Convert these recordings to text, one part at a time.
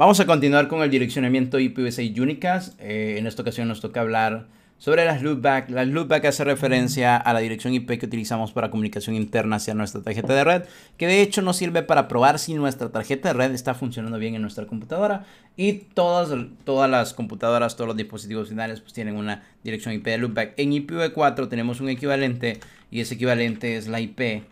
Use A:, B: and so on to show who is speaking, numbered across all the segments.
A: Vamos a continuar con el direccionamiento IPv6 Unicast. Eh, en esta ocasión nos toca hablar sobre las loopback. Las loopback hace referencia a la dirección IP que utilizamos para comunicación interna hacia nuestra tarjeta de red, que de hecho nos sirve para probar si nuestra tarjeta de red está funcionando bien en nuestra computadora. Y todas, todas las computadoras, todos los dispositivos finales pues tienen una dirección IP de loopback. En IPv4 tenemos un equivalente y ese equivalente es la IP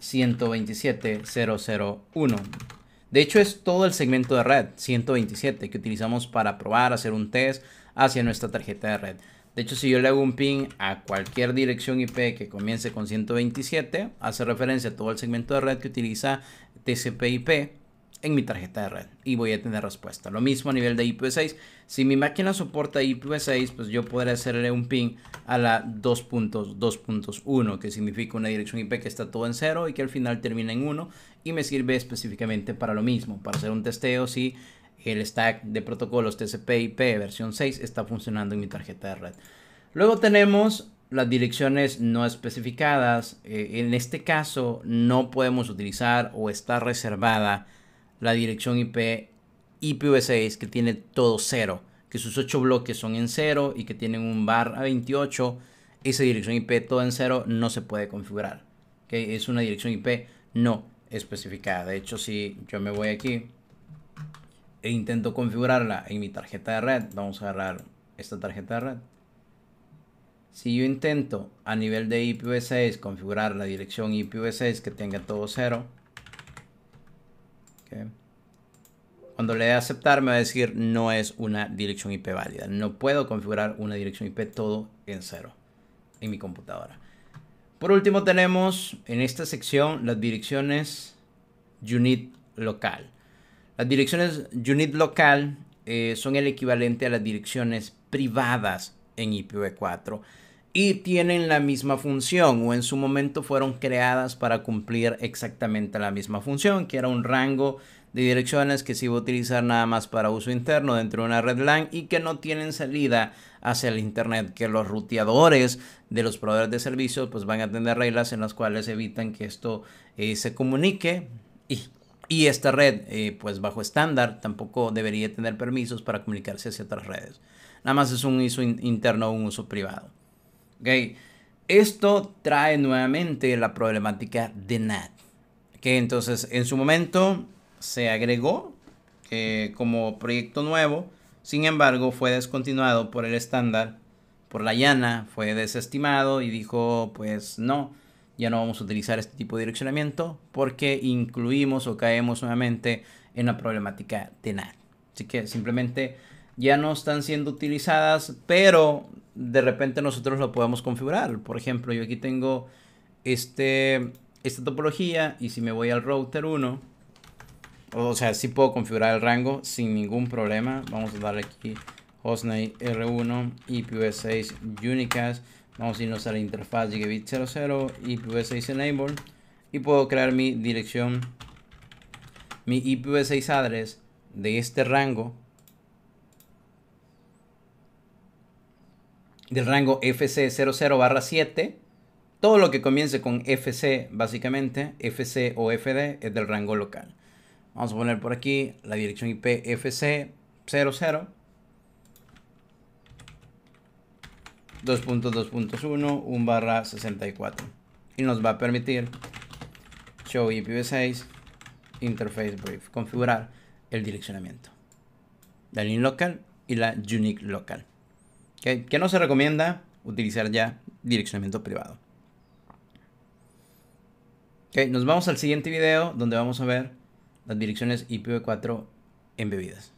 A: 127.001. De hecho, es todo el segmento de red 127 que utilizamos para probar, hacer un test hacia nuestra tarjeta de red. De hecho, si yo le hago un ping a cualquier dirección IP que comience con 127, hace referencia a todo el segmento de red que utiliza TCP/IP en mi tarjeta de red y voy a tener respuesta. Lo mismo a nivel de IPv6. Si mi máquina soporta IPv6, pues yo podré hacerle un ping a la 2.2.1, que significa una dirección IP que está todo en cero y que al final termina en 1 y me sirve específicamente para lo mismo, para hacer un testeo si el stack de protocolos TCP/IP versión 6 está funcionando en mi tarjeta de red. Luego tenemos las direcciones no especificadas. Eh, en este caso no podemos utilizar o está reservada la dirección IP IPv6 que tiene todo cero, que sus 8 bloques son en cero y que tienen un bar a 28, esa dirección IP todo en cero no se puede configurar. ¿okay? Es una dirección IP no especificada. De hecho, si yo me voy aquí e intento configurarla en mi tarjeta de red, vamos a agarrar esta tarjeta de red. Si yo intento a nivel de IPv6 configurar la dirección IPv6 que tenga todo cero, cuando le dé aceptar me va a decir no es una dirección IP válida. No puedo configurar una dirección IP todo en cero en mi computadora. Por último tenemos en esta sección las direcciones unit local. Las direcciones unit local eh, son el equivalente a las direcciones privadas en IPv4 y tienen la misma función o en su momento fueron creadas para cumplir exactamente la misma función, que era un rango de direcciones que se iba a utilizar nada más para uso interno dentro de una red LAN y que no tienen salida hacia el internet, que los ruteadores de los proveedores de servicios pues van a tener reglas en las cuales evitan que esto eh, se comunique y, y esta red eh, pues bajo estándar tampoco debería tener permisos para comunicarse hacia otras redes. Nada más es un uso interno un uso privado. Esto trae nuevamente la problemática de NAT. Okay, entonces, en su momento se agregó eh, como proyecto nuevo, sin embargo, fue descontinuado por el estándar, por la llana, fue desestimado y dijo, pues no, ya no vamos a utilizar este tipo de direccionamiento porque incluimos o caemos nuevamente en la problemática de NAT. Así que simplemente ya no están siendo utilizadas, pero de repente nosotros lo podemos configurar. Por ejemplo, yo aquí tengo este, esta topología y si me voy al router 1, o sea, sí puedo configurar el rango sin ningún problema. Vamos a darle aquí hostname R1, IPv6 unicast. Vamos a irnos a la interfaz gigabit 00, IPv6 enable y puedo crear mi dirección, mi IPv6 address de este rango del rango FC00 barra 7. Todo lo que comience con FC, básicamente, FC o FD, es del rango local. Vamos a poner por aquí la dirección IP FC00 2.2.1 1 barra 64 y nos va a permitir show IPv6 interface brief configurar el direccionamiento la línea local y la unique local que no se recomienda utilizar ya direccionamiento privado. nos vamos al siguiente video donde vamos a ver las direcciones IPv4 embebidas.